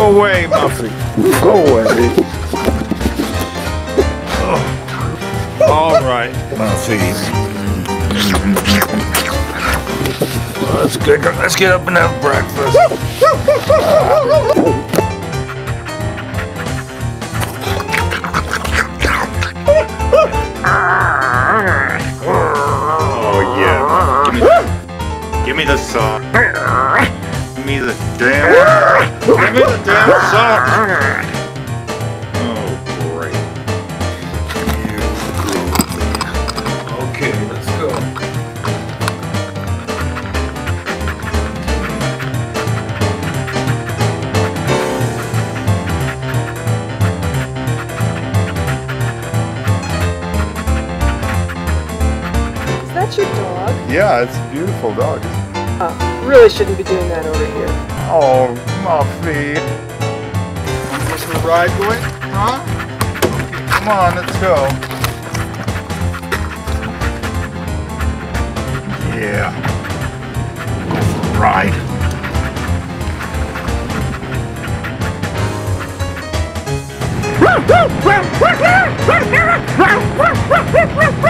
Go away, Muffie. Go away. Oh. All right, Muffie. Let's get, let's get up and have breakfast. Oh yeah. Give me the, give me the sock. Give me the damn. Give me the damn sock. Oh great. Okay, let's go. Is that your dog? Yeah, it's a beautiful dog. Oh, really shouldn't be doing that over here. Oh, Muffie. Want to go a ride, boy? Huh? Come on, let's go. Yeah. Go for a ride. Oh, they scratch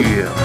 Yeah.